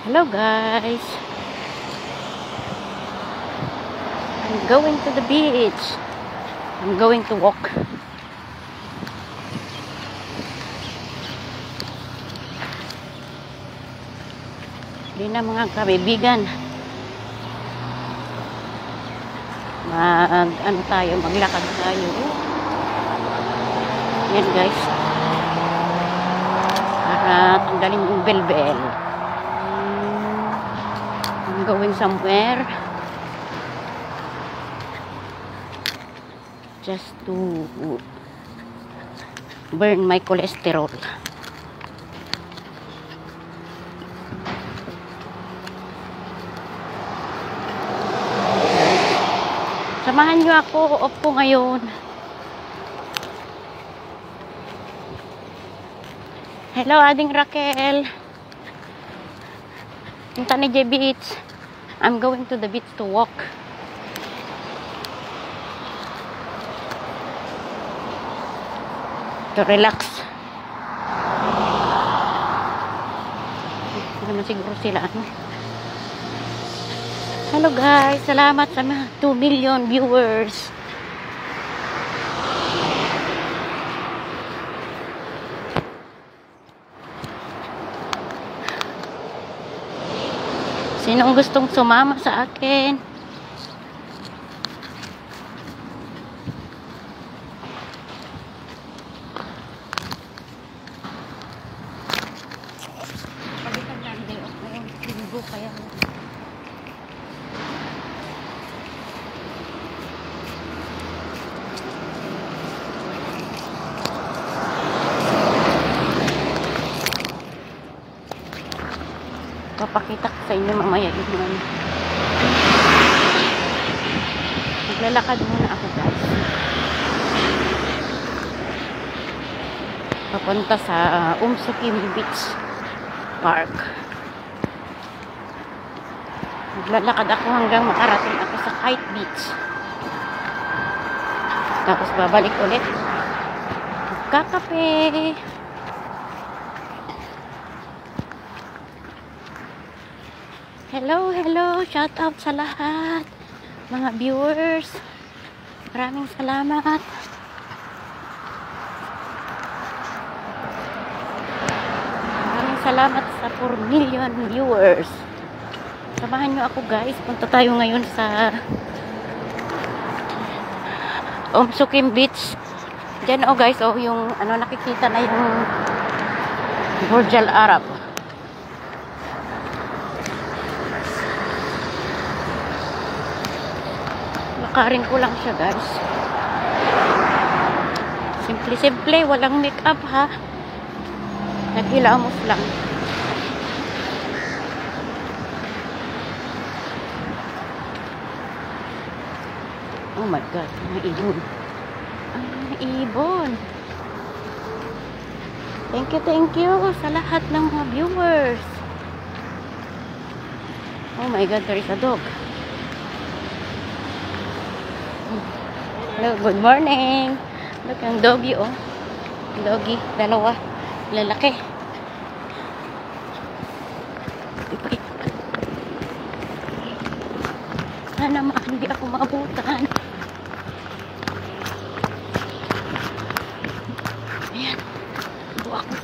Hello guys. I'm going to the beach. I'm going to walk. Hindi na mga kaibigan. Mag, ano tayo, maglakad tayo. Yan guys. Para tanggalin yung bell-bell. I'm going somewhere. Just to burn my cholesterol. Samahan niyo ako. Off ko ngayon. Hello, Ading Raquel. Punta ni J Beach. I'm going to the beach to walk. To relax. Hindi siguro sila ano. Hello guys, salamat sa mga 2 million viewers. Sinong gustong sumama sa akin? Papakita ko sa inyo mamaya yung ano. Maglalakad muna ako guys. Papunta sa uh, Umsukim Beach Park. Maglalakad ako hanggang makarating ako sa Kite Beach. Tapos babalik ulit. Magkakape. Hello, hello. Shout out sa lahat. Mga viewers. Maraming salamat. Maraming salamat sa 4 million viewers. Samahan nyo ako guys. Punta tayo ngayon sa Omsukim Beach. Diyan oh guys, oh yung ano nakikita na yung Burj Al Arab. Lakarin ko lang siya guys. Simple-simple, walang make-up ha. Naghilamos lang. Oh my God, mga ibon. Ang ibon. Thank you, thank you sa lahat ng mga viewers. Oh my God, there is a dog. Hello, good morning. Look, ang doggy, oh. Doggy, dalawa. Lalaki. Sana hindi ako maabutan. Ayan. Ito ako.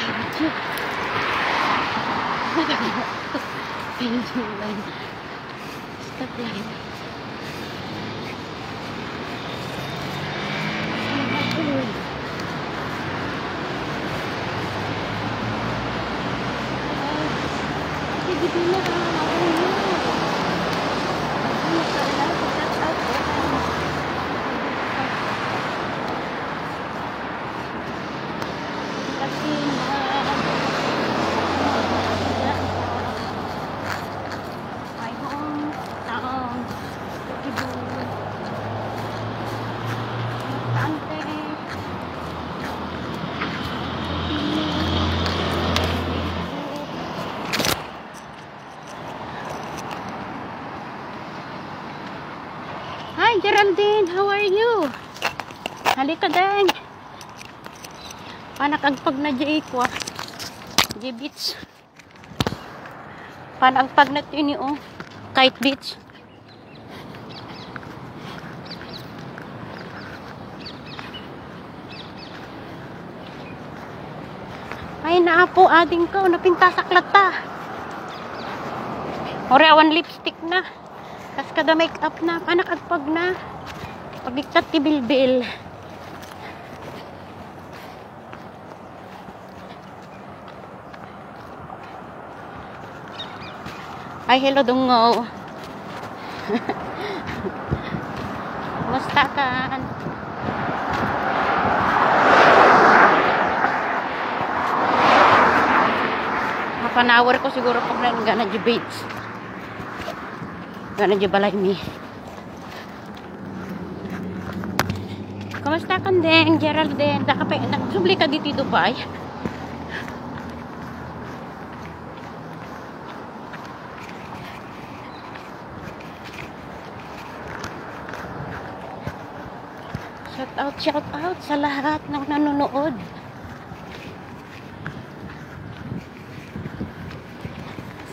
Thank you. Thank you, line. Stop line. My hometown, Cebu. Tante. Hi Geraldine, how are you? Halika dang. Panakagpag na di ko ah. Di beach. Panagpag na to ni oh. Kite beach. Ay, naapo ading ko. Napinta sa klata. Ore, awan lipstick na. Kas kada makeup na. Panakagpag na. Pagdikat ti bilbil. Ay, hello dungo. Kumusta ka? Mapanawar ko siguro pag nanggana di beach. Gana di balay mi. Kumusta ka din, Geraldine? Nakapay, nagsubli ka dito Dubai? Shout out, shout out sa lahat ng nanonood.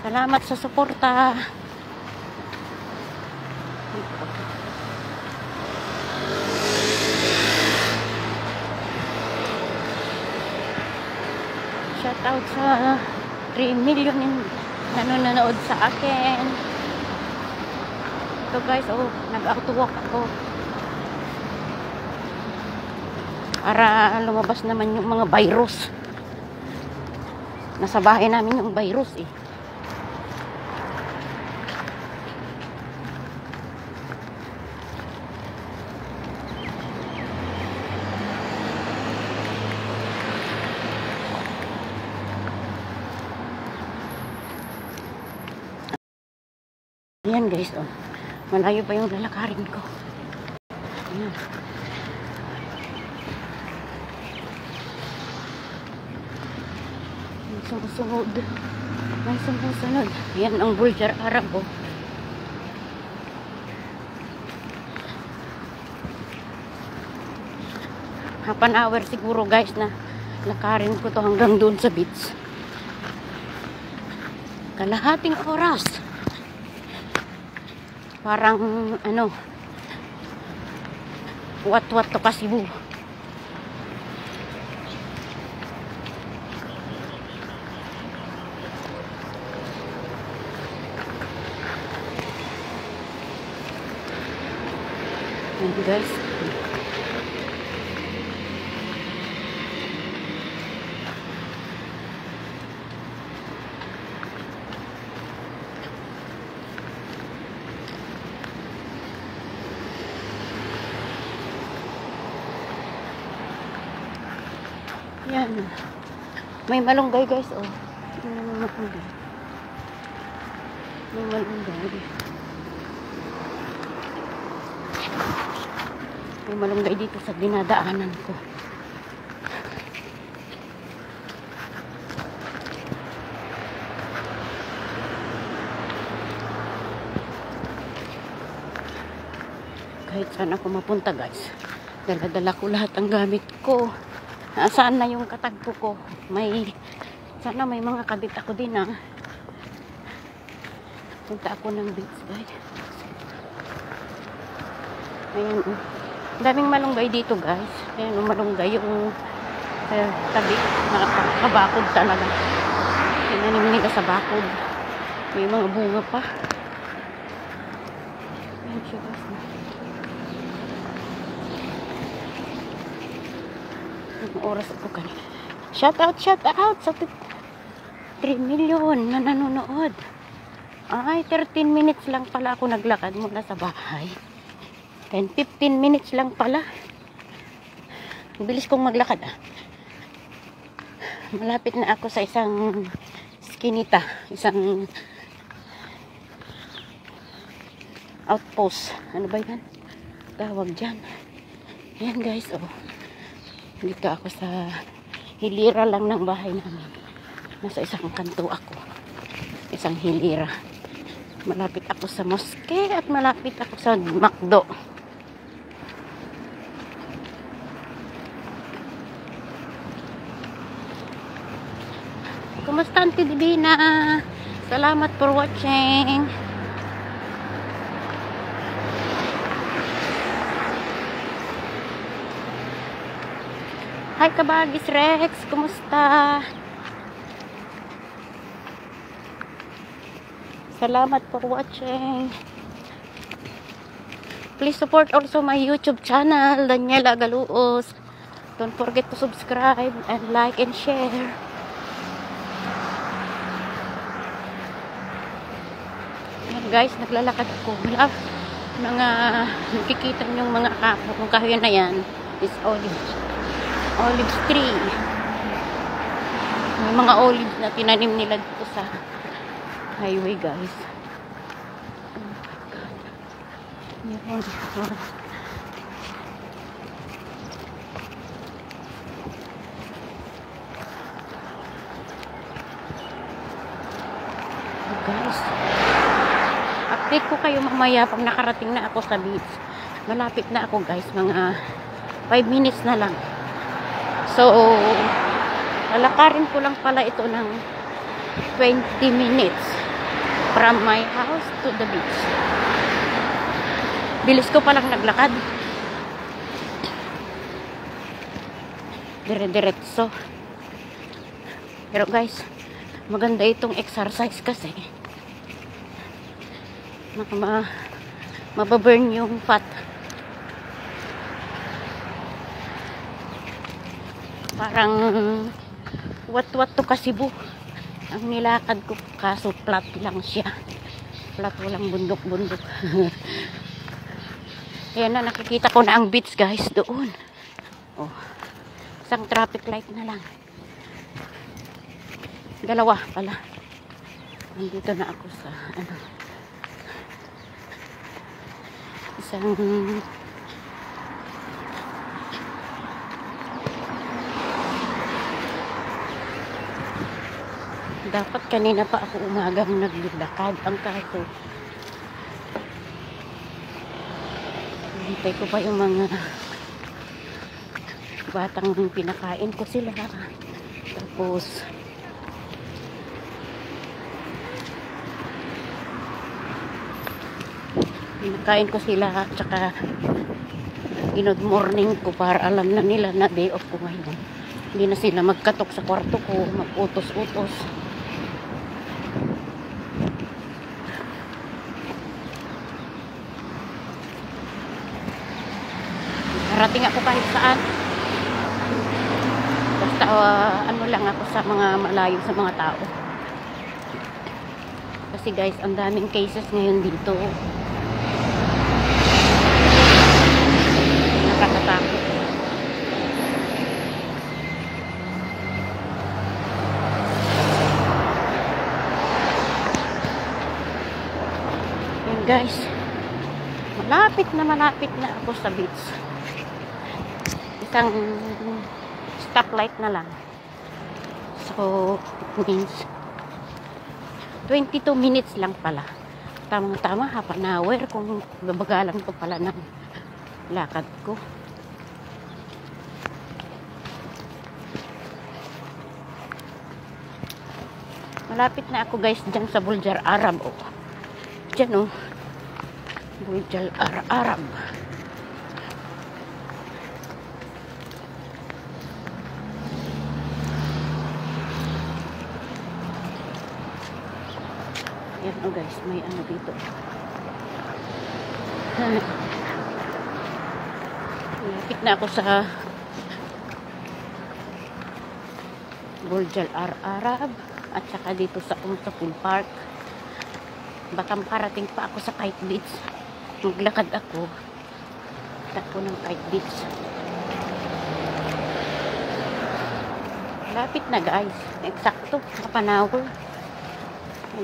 Salamat sa suporta. Shout out sa 3 million nanonood sa akin. Ito guys, oh, nag-outwalk ako. Para lumabas naman yung mga virus. Nasa bahay namin yung virus eh. Ayan guys, oh. Malayo pa yung lalakarin ko. Ayan. Sumusunod. May sumusunod. Ayan ang Bulgar Arab, oh. Half an hour siguro guys na lakarin ko to hanggang doon sa beach. Kalahating oras parang ano what what to Cebu this Yan. May malunggay guys, oh. May malunggay. May malunggay. May malunggay dito sa dinadaanan ko. Kahit saan ako mapunta guys. Dala-dala ko lahat ang gamit ko. Nasaan na yung katagpo ko? May, sana may mga kabit ako din ah. Punta ako ng beach guys. Ayan, oh. Ang daming malunggay dito guys. Ayan, oh, malunggay yung eh, tabi. Nakabakod talaga. Tinanim nila sa bakod. May mga bunga pa. Ayan siya guys. Anong oras ako kanina? Shout out, shout out sa 3 million na nanonood. Ay, 13 minutes lang pala ako naglakad mula sa bahay. 10, 15 minutes lang pala. Bilis kong maglakad ah. Malapit na ako sa isang skinita. Isang outpost. Ano ba yan? Tawag dyan. Ayan guys, oh. Dito ako sa hilira lang ng bahay namin. Nasa isang kanto ako. Isang hilira. Malapit ako sa moske at malapit ako sa McDo. Kumusta Auntie Divina? Salamat for watching. Hi Kabagis Rex, kumusta? Salamat for watching. Please support also my YouTube channel, Daniela Galuos. Don't forget to subscribe and like and share. Guys, naglalakad ako. Wala, mga nakikita niyong mga kapo, kung kahoy na yan, is olive. Olive tree. May mga olive na tinanim nila dito sa highway guys. Oh, guys. Update ko kayo mamaya pag nakarating na ako sa beach. Malapit na ako guys. Mga 5 minutes na lang. So, lalakarin ko lang pala ito ng 20 minutes from my house to the beach. Bilis ko palang naglakad. Dire-diretso. Pero guys, maganda itong exercise kasi ma, ma mababurn yung fat. Parang wat-wat to kasibu. Ang nilakad ko kaso flat lang siya. Flat walang bundok-bundok. Ayan na nakikita ko na ang beach guys doon. Oh. Isang traffic light na lang. Dalawa pala. Nandito na ako sa ano. Isang dapat kanina pa ako umagang naglilakad ang kaso hintay ko pa yung mga batang pinakain ko sila. Tapos pinakain ko sila at saka good morning ko para alam na nila na day off ko ngayon hindi na sila magkatok sa kwarto ko mag-utos-utos Narating ako kahit saan. Basta uh, ano lang ako sa mga malayo sa mga tao. Kasi guys, ang daming cases ngayon dito. Nakakatakot. Yan guys. Malapit na malapit na ako sa beach isang stoplight na lang. So, means 22 minutes lang pala. Tamang-tama, half an hour kung babagalan ko pala ng lakad ko. Malapit na ako guys dyan sa Buljar Arab. Oh. Dyan oh. Buljar Arab. Yan oh guys, may ano dito. Lapit na ako sa Burjal Ar Arab at saka dito sa Umtapul Park. Baka makarating pa ako sa Kite Beach. Maglakad ako. Tako ng Kite Beach. Lapit na guys. Eksakto. Kapanawal.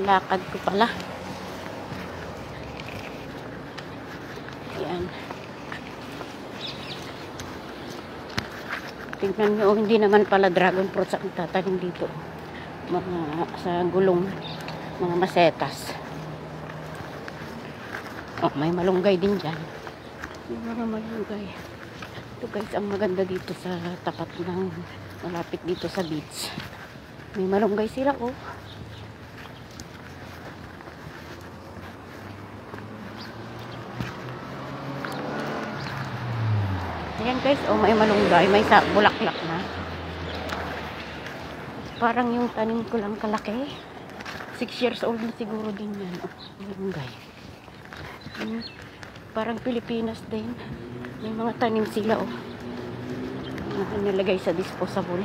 Lakad ko pala. Yan. Tingnan nyo, hindi naman pala dragon fruits ang tatanim dito. Mga sa gulong, mga masetas. Oh, may malunggay din dyan. Yung mga malunggay. Ito guys, ang maganda dito sa tapat ng malapit dito sa beach. May malunggay sila, oh. Ayan guys, oh may malunggay, may sa bulaklak na. Parang yung tanim ko lang kalaki. 6 years old na siguro din yan. Oh, malunggay. Hmm, parang Pilipinas din. May mga tanim sila oh. Nilagay sa disposable.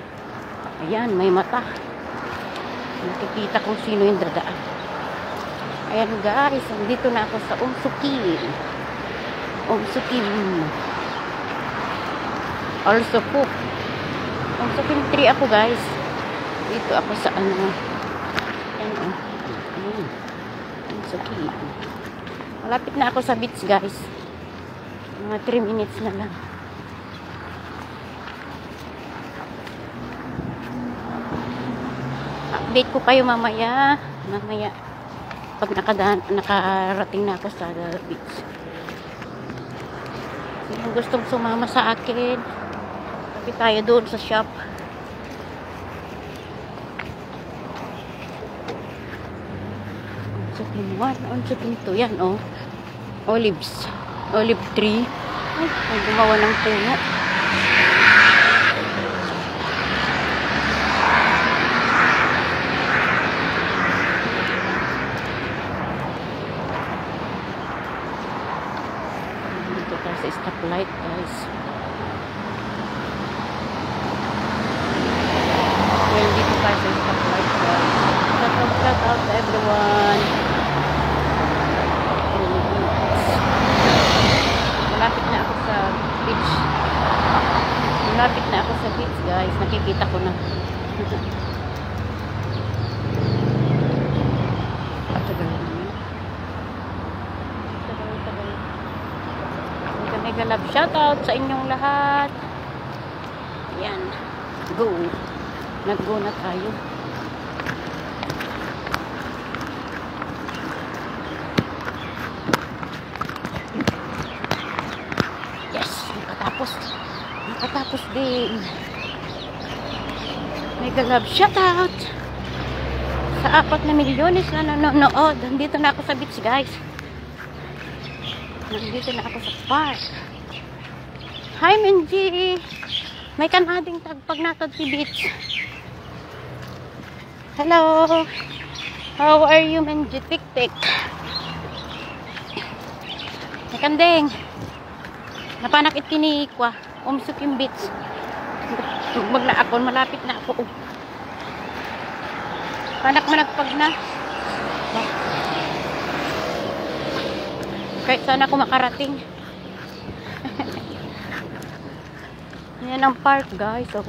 Ayan, may mata. Nakikita kung sino yung dadaan. Ayan guys, dito na ako sa Umsukin. Umsukin. Also po. Umsukin 3 ako guys. Dito ako sa ano. Ayan o. Ayan. Umsukin. Malapit na ako sa beach guys. Mga 3 minutes na lang. update ko kayo mamaya mamaya pag nakadaan, nakarating na ako sa beach sino gustong sumama sa akin tapi tayo doon sa shop kinuwan on sa pinito yan oh. Olives. Olive tree. Ay, ay gumawa ng puno dito tayo sa stoplight guys well dito tayo sa stoplight guys shout out shout out to everyone malapit na ako sa beach malapit na ako sa beach guys nakikita ko na tagal naman tagal tagal Mega mega love shoutout sa inyong lahat. Ayan. Go. Nag-go na tayo. Din. Mega love shoutout sa apat na milyones na nanonood. Nandito na ako sa beach, guys. Nandito na ako sa park. Hi, Minji! May kanading tag pag natod si beach. Hello! How are you, Minji? Tik-tik. May kandeng. Napanak itinikwa. Umsuk yung beach. Tugmag na ako. Malapit na ako. Panak managpag na. Kahit saan ako makarating. Yan ang park, guys. Oh.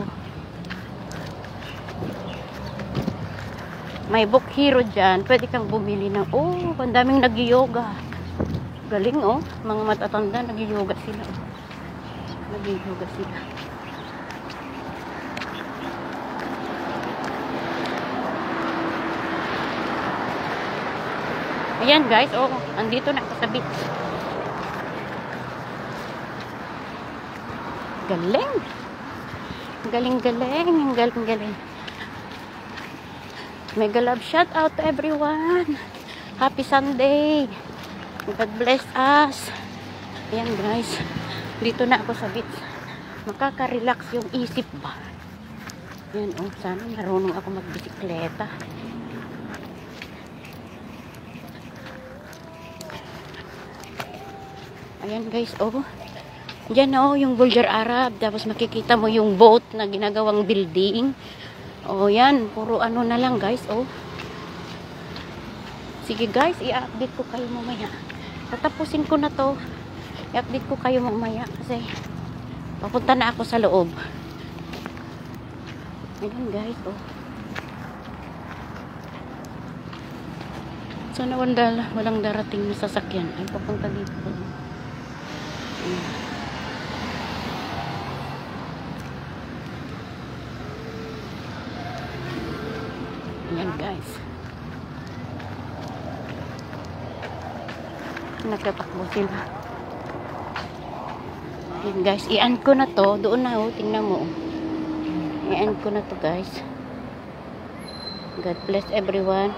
May book hero dyan. Pwede kang bumili ng, oh, ang daming nag-yoga. Galing, oh. Mga matatanda, nag-yoga sila. Oh. Nag-yoga sila. Ayan, guys. Oh, andito na sa beach. Galing. Galing-galing. Ang galing-galing. Mega love shout out to everyone. Happy Sunday. God bless us. Ayan guys. Dito na ako sa beach. Makaka-relax yung isip ba. Ayan oh. Sana marunong ako magbisikleta. Ayan guys oh. Diyan oh, yung Bulgar Arab. Tapos makikita mo yung boat na ginagawang building. Oh, yan. Puro ano na lang, guys. Oh. Sige, guys. I-update ko kayo mamaya. Tatapusin ko na to. I-update ko kayo mamaya. Kasi, papunta na ako sa loob. Ayan, guys. Oh. Sana wala, walang darating na sasakyan. Ay, papunta dito. Ayan. Ayan guys. Nagtatakbo sila. Ayan guys. I-end ko na to. Doon na oh. Tingnan mo. I-end ko na to guys. God bless everyone.